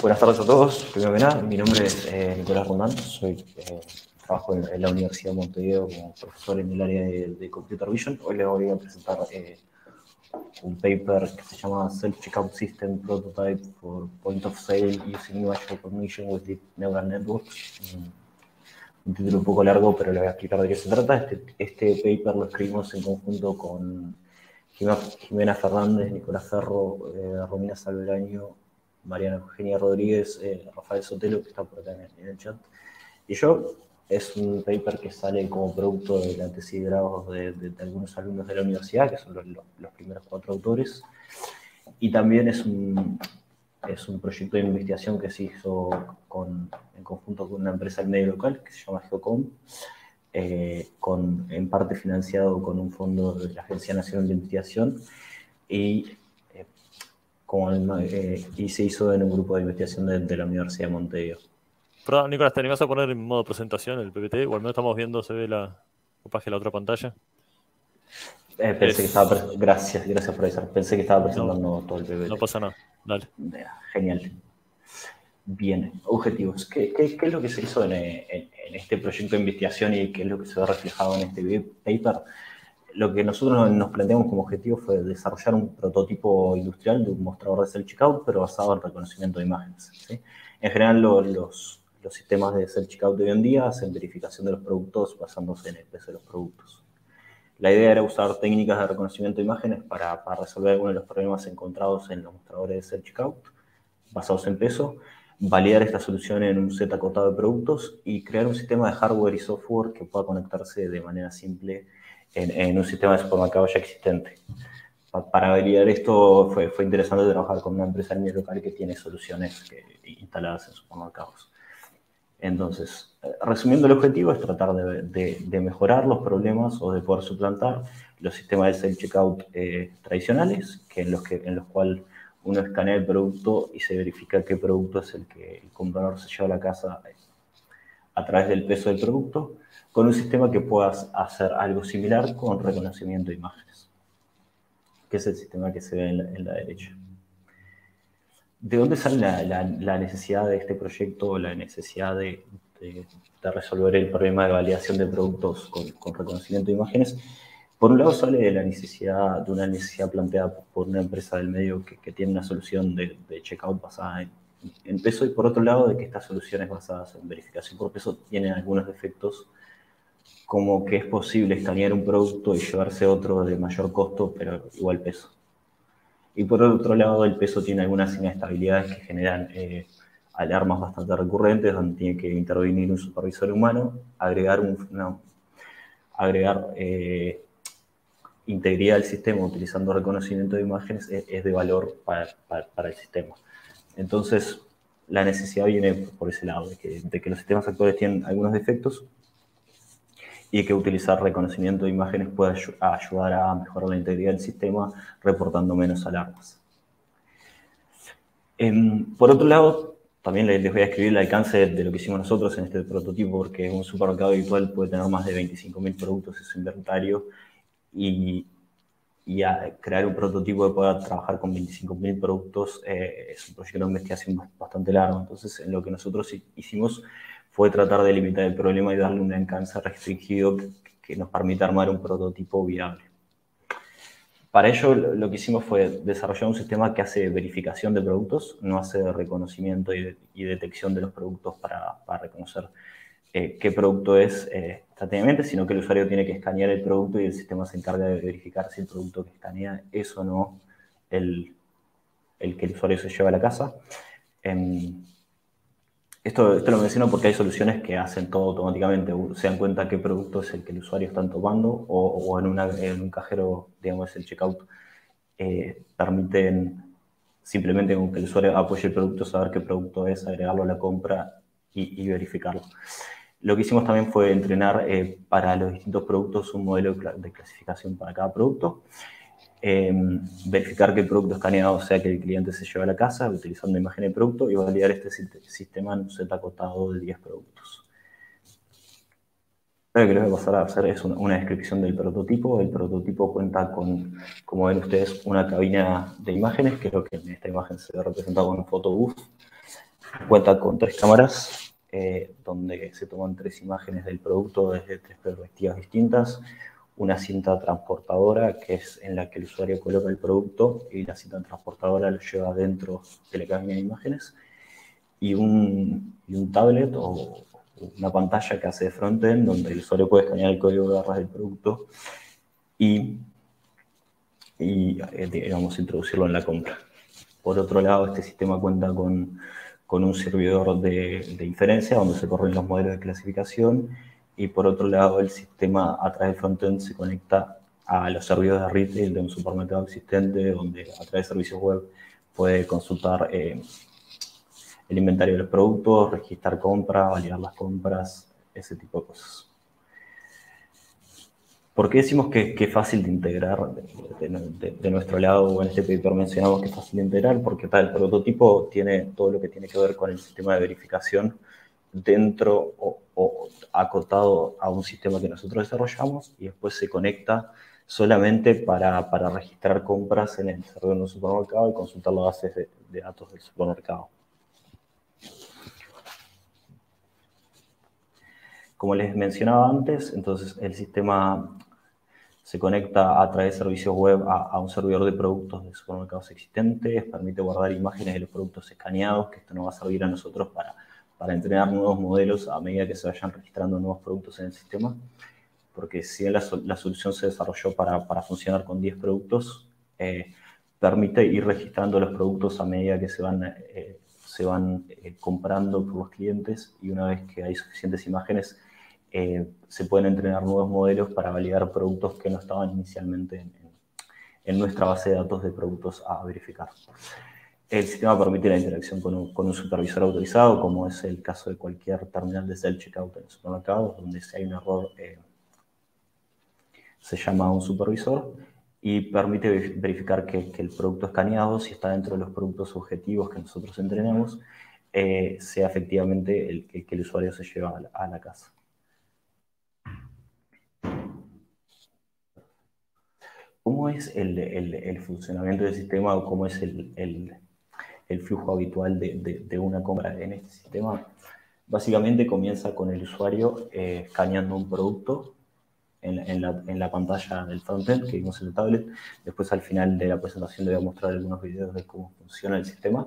Buenas tardes a todos. Primero que nada, mi nombre es eh, Nicolás Rondán. Soy, eh, trabajo en, la Universidad de Montevideo como profesor en el área de, Computer Vision. Hoy les voy a presentar eh, un paper que se llama Self-Checkout System Prototype for Point of Sale Using Image Recognition with Deep Neural Networks. Un, título un poco largo, pero les voy a explicar de qué se trata. Este, este paper lo escribimos en conjunto con Jimena Fernández, Nicolás Ferro, Romina Salveraño Mariana Eugenia Rodríguez, eh, Rafael Sotelo, que está por acá en, el chat. Y yo, es un paper que sale como producto de la tesis de, algunos alumnos de la universidad, que son los, primeros cuatro autores. Y también es un, es un proyecto de investigación que se hizo con, en conjunto con una empresa del medio local que se llama Geocom, eh, con, en parte financiado con un fondo de la Agencia Nacional de Investigación. Y eh, y se hizo en un grupo de investigación de, la Universidad de Montevideo. Perdón, Nicolás, ¿te animás a poner en modo presentación el PPT? O al menos estamos viendo, se ve la de la otra pantalla. Eh, pensé que estaba. Gracias, gracias por avisar. Pensé que estaba presentando todo el PPT. No pasa nada, dale. Genial. Bien, objetivos. ¿Qué, qué, qué es lo que se hizo en, en, este proyecto de investigación y qué es lo que se ve reflejado en este paper? Lo que nosotros nos planteamos como objetivo fue desarrollar un prototipo industrial de un mostrador de self-checkout, pero basado en reconocimiento de imágenes. En general, los, sistemas de self-checkout de hoy en día hacen verificación de los productos basándose en el peso de los productos. La idea era usar técnicas de reconocimiento de imágenes para, resolver algunos de los problemas encontrados en los mostradores de self-checkout basados en peso, validar esta solución en un set acotado de productos y crear un sistema de hardware y software que pueda conectarse de manera simple en, un sistema de supermercado ya existente. para validar esto fue, fue interesante trabajar con una empresa en local que tiene soluciones instaladas en supermercados. Entonces, eh, resumiendo el objetivo es tratar de, de, mejorar los problemas o de poder suplantar los sistemas de self-checkout eh, tradicionales, que en, los que, en los cuales uno escanea el producto y se verifica qué producto es el que el comprador se lleva a la casa a través del peso del producto, con un sistema que pueda hacer algo similar con reconocimiento de imágenes, que es el sistema que se ve en la, derecha. ¿De dónde sale la, necesidad de este proyecto, la necesidad de, resolver el problema de validación de productos con, reconocimiento de imágenes? Por un lado sale de la necesidad, de una necesidad planteada por una empresa del medio que, tiene una solución de, checkout basada en, en, peso y por otro lado de que estas soluciones basadas en verificación por peso tienen algunos defectos como que es posible escanear un producto y llevarse otro de mayor costo, pero igual peso. Y por otro lado, el peso tiene algunas inestabilidades que generan eh, alarmas bastante recurrentes, donde tiene que intervenir un supervisor humano, agregar, un, agregar eh, integridad al sistema utilizando reconocimiento de imágenes es, de valor para, para, el sistema. Entonces, la necesidad viene por ese lado, de que, de que los sistemas actuales tienen algunos defectos y que utilizar reconocimiento de imágenes puede ayudar a mejorar la integridad del sistema reportando menos alarmas. Em, por otro lado, también les voy a escribir el alcance de lo que hicimos nosotros en este prototipo, porque un supermercado habitual puede tener más de 25.000 productos en su inventario y, y crear un prototipo que pueda trabajar con 25.000 productos eh, es un proyecto de investigación bastante largo. Entonces, en lo que nosotros hicimos fue tratar de limitar el problema y darle un alcance restringido que, nos permita armar un prototipo viable. Para ello, lo que hicimos fue desarrollar un sistema que hace verificación de productos, no hace reconocimiento y, detección de los productos para, reconocer eh, qué producto es eh, sino que el usuario tiene que escanear el producto y el sistema se encarga de verificar si el producto que escanea es o no el, el que el usuario se lleva a la casa. Esto, esto lo menciono porque hay soluciones que hacen todo automáticamente, se dan cuenta qué producto es el que el usuario está tomando o, en, un cajero, digamos, el checkout, eh, permiten simplemente con que el usuario apoye el producto, saber qué producto es, agregarlo a la compra y, verificarlo. Lo que hicimos también fue entrenar eh, para los distintos productos un modelo de clasificación para cada producto Em, verificar que el producto escaneado sea que el cliente se lleva a la casa utilizando imagen de producto y validar este sistema en un set acotado de 10 productos. Lo que les voy a pasar a hacer es una, descripción del prototipo. El prototipo cuenta con, como ven ustedes, una cabina de imágenes, que es lo que en esta imagen se ve representado con un photobooth. Cuenta con tres cámaras, eh, donde se toman tres imágenes del producto desde tres perspectivas distintas. Una cinta transportadora, que es en la que el usuario coloca el producto, y la cinta transportadora lo lleva dentro de la cabina de imágenes. Y un, y un tablet o una pantalla que hace de frontend, donde el usuario puede escanear el código de barras del producto y, y eh, digamos, introducirlo en la compra. Por otro lado, este sistema cuenta con, con un servidor de, de, inferencia donde se corren los modelos de clasificación y por otro lado el sistema a través del frontend se conecta a los servidores de retail de un supermercado existente donde a través de servicios web puede consultar eh, el inventario de los productos, registrar compras, validar las compras, ese tipo de cosas. ¿Por qué decimos que, es fácil de integrar de, nuestro lado? En este paper mencionamos que es fácil de integrar porque tal, el prototipo tiene todo lo que tiene que ver con el sistema de verificación dentro o, o, acotado a un sistema que nosotros desarrollamos y después se conecta solamente para, para registrar compras en el servidor de un supermercado y consultar las bases de, de datos del supermercado. Como les mencionaba antes, entonces el sistema se conecta a través de servicios web a, un servidor de productos de supermercados existentes, permite guardar imágenes de los productos escaneados, que esto nos va a servir a nosotros para, para entrenar nuevos modelos a medida que se vayan registrando nuevos productos en el sistema, porque si la, la solución se desarrolló para, para funcionar con 10 productos, eh, permite ir registrando los productos a medida que se van, eh, se van eh, comprando por los clientes y una vez que hay suficientes imágenes, eh, se pueden entrenar nuevos modelos para validar productos que no estaban inicialmente en, nuestra base de datos de productos a verificar. El sistema permite la interacción con un, supervisor autorizado, como es el caso de cualquier terminal de self-checkout en supermercados, donde si hay un error eh, se llama a un supervisor y permite verificar que, el producto escaneado, si está dentro de los productos objetivos que nosotros entrenamos, eh, sea efectivamente el que, el usuario se lleva a la casa. ¿Cómo es el, el, funcionamiento del sistema o cómo es el, el flujo habitual de, una compra en este sistema? Básicamente comienza con el usuario eh, escaneando un producto en, la, pantalla del frontend que vimos en el tablet. Después al final de la presentación le voy a mostrar algunos videos de cómo funciona el sistema.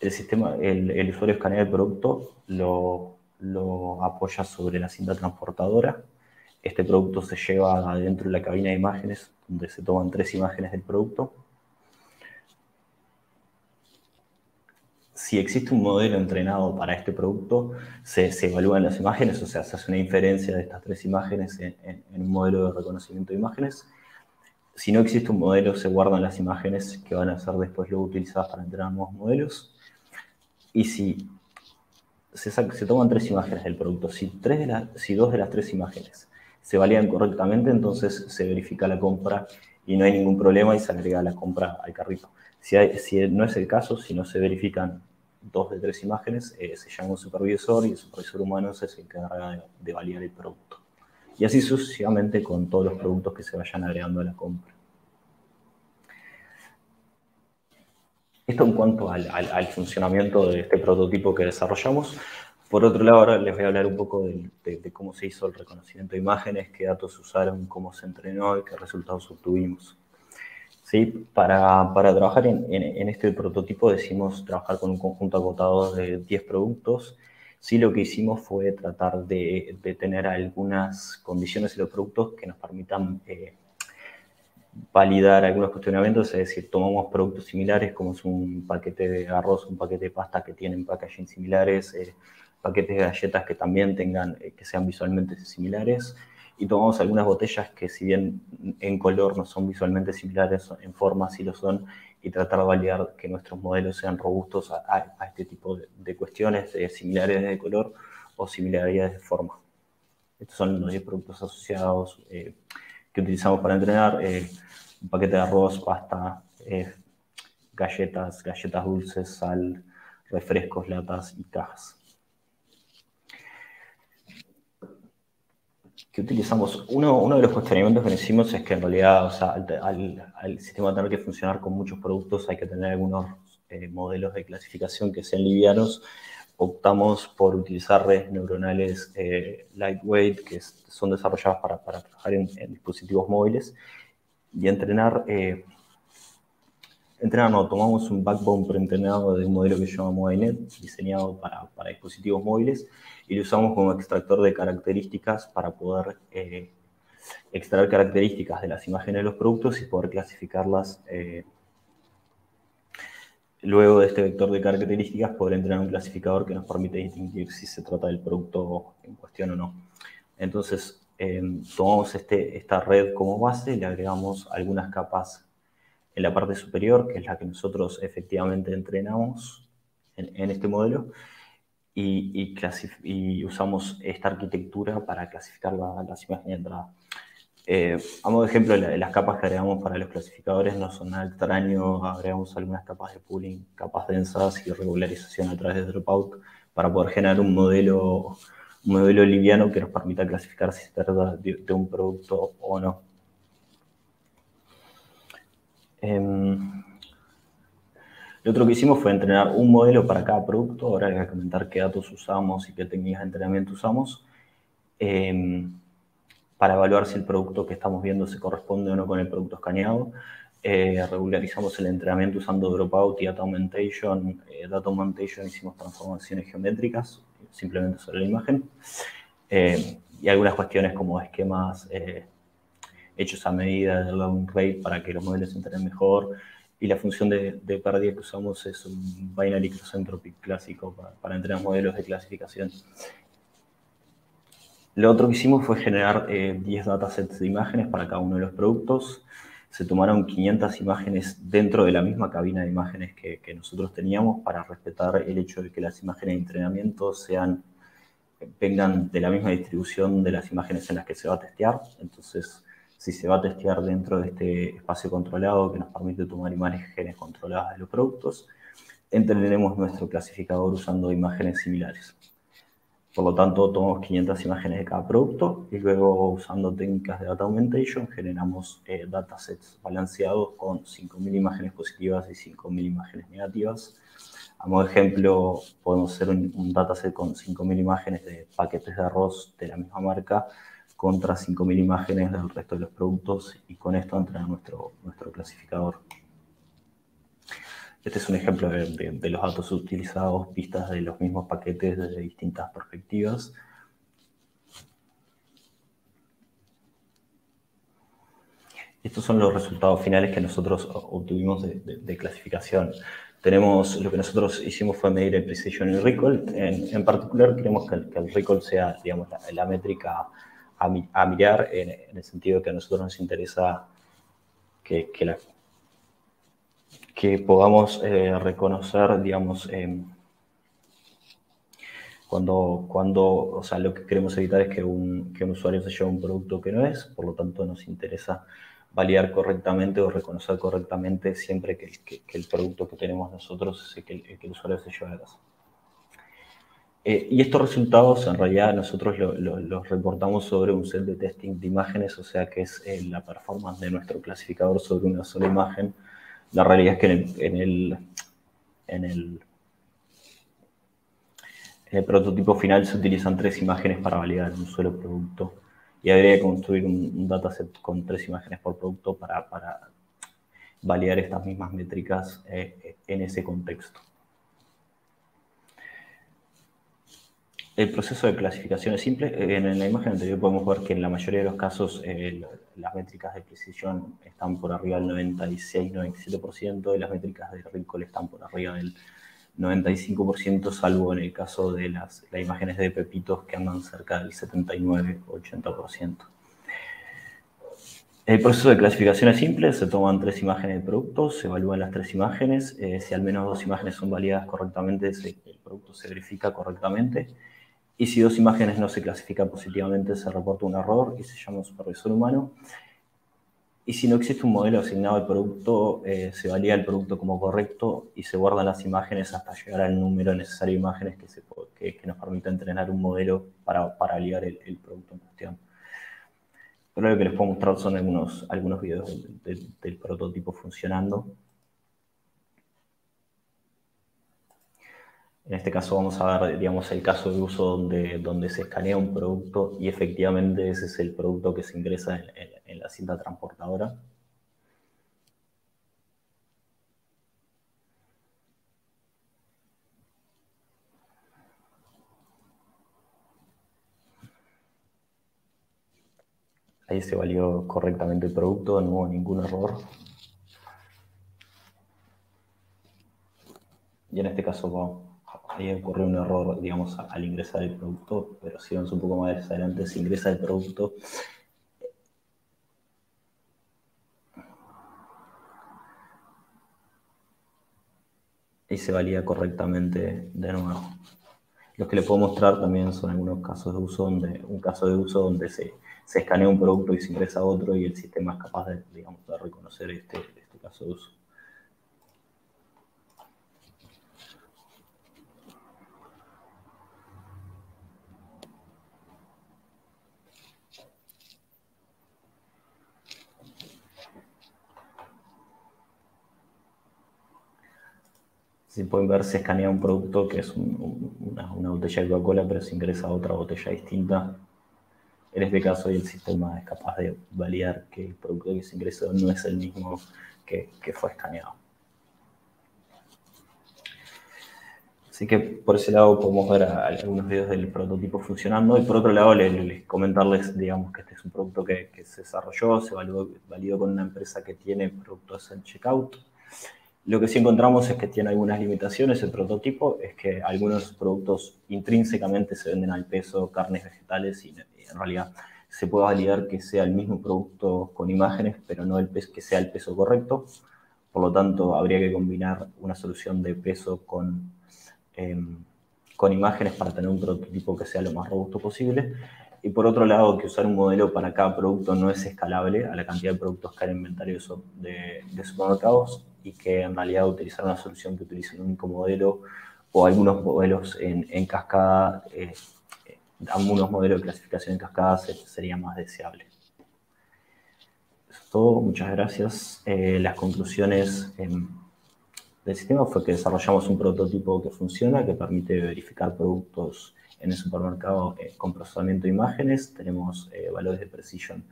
El, sistema, el, el usuario escanea el producto, lo, lo apoya sobre la cinta transportadora este producto se lleva adentro de la cabina de imágenes, donde se toman tres imágenes del producto. Si existe un modelo entrenado para este producto, se, evalúan las imágenes, o sea, se hace una inferencia de estas tres imágenes en, un modelo de reconocimiento de imágenes. Si no existe un modelo, se guardan las imágenes que van a ser después luego utilizadas para entrenar nuevos modelos. Y si se, toman tres imágenes del producto, si, tres de si dos de las tres imágenes se validan correctamente, entonces se verifica la compra y no hay ningún problema y se agrega la compra al carrito. Si, si no es el caso, si no se verifican dos de tres imágenes, eh, se llama un supervisor y el supervisor humano se encarga de, de validar el producto. Y así sucesivamente con todos los productos que se vayan agregando a la compra. Esto en cuanto al, al, funcionamiento de este prototipo que desarrollamos. Por otro lado, ahora les voy a hablar un poco de, cómo se hizo el reconocimiento de imágenes, qué datos usaron, cómo se entrenó y qué resultados obtuvimos. ¿Sí? Para, para trabajar en, en, este prototipo decimos trabajar con un conjunto acotado de 10 productos. Sí, lo que hicimos fue tratar de, de tener algunas condiciones en los productos que nos permitan eh, validar algunos cuestionamientos, es decir, tomamos productos similares como es un paquete de arroz, un paquete de pasta que tienen packaging similares, eh, paquetes de galletas que también tengan, eh, que sean visualmente similares. Y tomamos algunas botellas que si bien en color no son visualmente similares, en forma sí lo son, y tratar de validar que nuestros modelos sean robustos a, este tipo de, cuestiones de similaridades de color o similaridades de forma. Estos son los 10 productos asociados eh, que utilizamos para entrenar. Eh, un paquete de arroz, pasta, galletas, galletas dulces, sal, refrescos, latas y cajas. Que utilizamos, uno, uno, de los cuestionamientos que decimos es que en realidad, o sea, al, sistema tener que funcionar con muchos productos hay que tener algunos eh, modelos de clasificación que sean livianos, optamos por utilizar redes neuronales eh, lightweight que son desarrolladas para, trabajar en, dispositivos móviles y entrenar, eh, entrenar no, tomamos un backbone preentrenado de un modelo que se llama diseñado para, para, dispositivos móviles y lo usamos como extractor de características para poder eh, extraer características de las imágenes de los productos y poder clasificarlas Luego de este vector de características, poder entrenar un clasificador que nos permite distinguir si se trata del producto en cuestión o no. Entonces, em, tomamos este, esta red como base, le agregamos algunas capas en la parte superior, que es la que nosotros efectivamente entrenamos en, este modelo, y, y, usamos esta arquitectura para clasificar las imágenes de entrada. Eh, a modo de ejemplo, las capas que agregamos para los clasificadores no son nada extraño. Agregamos algunas capas de pooling, capas densas y regularización a través de dropout para poder generar un modelo, un modelo liviano que nos permita clasificar si se trata de, un producto o no. Em, lo otro que hicimos fue entrenar un modelo para cada producto. Ahora voy a comentar qué datos usamos y qué técnicas de entrenamiento usamos. Em, para evaluar si el producto que estamos viendo se corresponde o no con el producto escaneado. Eh, regularizamos el entrenamiento usando Dropout y Data Augmentation. Eh, data Augmentation hicimos transformaciones geométricas, simplemente sobre la imagen. Eh, y algunas cuestiones como esquemas hechos a medida del long rate para que los modelos se entrenen mejor. Y la función de, pérdida que usamos es un binary cross entropy clásico para, para entrenar modelos de clasificación. Lo otro que hicimos fue generar 10 eh, datasets de imágenes para cada uno de los productos. Se tomaron 500 imágenes dentro de la misma cabina de imágenes que, nosotros teníamos para respetar el hecho de que las imágenes de entrenamiento sean, vengan de la misma distribución de las imágenes en las que se va a testear. Entonces, si se va a testear dentro de este espacio controlado que nos permite tomar imágenes controladas de los productos, entrenaremos nuestro clasificador usando imágenes similares. Por lo tanto, tomamos 500 imágenes de cada producto y luego usando técnicas de data augmentation generamos eh, datasets balanceados con 5.000 imágenes positivas y 5.000 imágenes negativas. A modo de ejemplo, podemos hacer un, dataset con 5.000 imágenes de paquetes de arroz de la misma marca contra 5.000 imágenes del resto de los productos y con esto entra nuestro, nuestro clasificador. Este es un ejemplo de, los datos utilizados, vistas de los mismos paquetes desde distintas perspectivas. Estos son los resultados finales que nosotros obtuvimos de, clasificación. Tenemos, lo que nosotros hicimos fue medir el precision y recall. En, particular, queremos que el, recall sea, digamos, la, métrica a, mirar en, el sentido que a nosotros nos interesa que, que podamos eh, reconocer, digamos, em, cuando, cuando, o sea, lo que queremos evitar es que un, que un usuario se lleve un producto que no es, por lo tanto nos interesa validar correctamente o reconocer correctamente siempre que, que, el producto que tenemos nosotros es el que, el usuario se lleva a casa. Eh, y estos resultados en realidad nosotros los reportamos sobre un set de testing de imágenes, o sea que es eh, la performance de nuestro clasificador sobre una sola imagen la realidad es que en el, en el, prototipo final se utilizan tres imágenes para validar un solo producto y habría que construir un, dataset con tres imágenes por producto para, validar estas mismas métricas eh, en ese contexto. El proceso de clasificación es simple. En la imagen anterior podemos ver que en la mayoría de los casos eh, las métricas de precisión están por arriba del 96-97% y las métricas de recall están por arriba del 95%, salvo en el caso de las, imágenes de pepitos que andan cerca del 79-80%. El proceso de clasificación es simple, se toman tres imágenes de productos, se evalúan las tres imágenes, eh, si al menos dos imágenes son validadas correctamente, el producto se verifica correctamente y si dos imágenes no se clasifican positivamente, se reporta un error y se llama supervisor humano. Y si no existe un modelo asignado al producto, eh, se valida el producto como correcto y se guardan las imágenes hasta llegar al número necesario de imágenes que, se, que, nos permita entrenar un modelo para, para validar el, producto en cuestión. Pero lo que les puedo mostrar son algunos, algunos videos del prototipo funcionando. En este caso vamos a ver, digamos, el caso de uso donde, donde se escanea un producto y efectivamente ese es el producto que se ingresa en la cinta transportadora. Ahí se valió correctamente el producto, no hubo ningún error. Y en este caso, ahí ocurrió un error, digamos, al ingresar el producto, pero si vamos un poco más adelante, se ingresa el producto. Y se valía correctamente de nuevo. Los que le puedo mostrar también son algunos casos de uso donde, un caso de uso donde se se escanea un producto y se ingresa otro y el sistema es capaz de, digamos, de reconocer este, este caso de uso. Si pueden ver, se escanea un producto que es una, botella de Coca-Cola, pero se ingresa a otra botella distinta en este caso el sistema es capaz de validar que el producto que se ingresó no es el mismo que, fue escaneado. Así que por ese lado podemos ver algunos videos del prototipo funcionando y por otro lado les, comentarles, digamos, que este es un producto que, se desarrolló, se validó, con una empresa que tiene productos en checkout. Lo que sí encontramos es que tiene algunas limitaciones el prototipo, es que algunos productos intrínsecamente se venden al peso, carnes vegetales y en realidad se puede validar que sea el mismo producto con imágenes, pero no el peso, que sea el peso correcto. Por lo tanto, habría que combinar una solución de peso con, em, con imágenes para tener un prototipo que sea lo más robusto posible. Y por otro lado, que usar un modelo para cada producto no es escalable a la cantidad de productos que hay en inventario de, de supermercados y que en realidad utilizar una solución que utilice un único modelo o algunos modelos en, en cascada eh, algunos modelos de clasificación en cascada sería más deseable. Eso es todo, muchas gracias. Eh, las conclusiones em, del sistema fue que desarrollamos un prototipo que funciona, que permite verificar productos en el supermercado eh, con procesamiento de imágenes. Tenemos eh, valores de precisión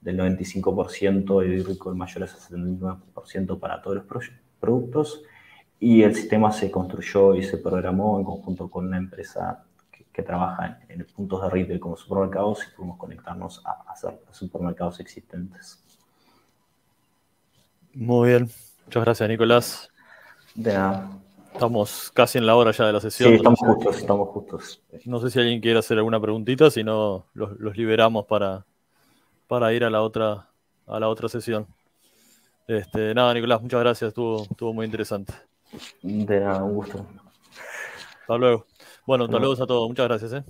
del 95% y recall mayores al 79% para todos los productos. Y el sistema se construyó y se programó en conjunto con una empresa que trabajan en puntos de retail como supermercados y podemos conectarnos a, hacer supermercados existentes. Muy bien, muchas gracias Nicolás. De nada. Estamos casi en la hora ya de la sesión. Sí, estamos justos, estamos justos. No sé si alguien quiere hacer alguna preguntita, si no los, liberamos para, para ir a la otra, a la otra sesión. Este, nada, Nicolás, muchas gracias, estuvo, estuvo muy interesante. De nada, un gusto. Hasta luego. Bueno, saludos a todos. Muchas gracias. ¿eh?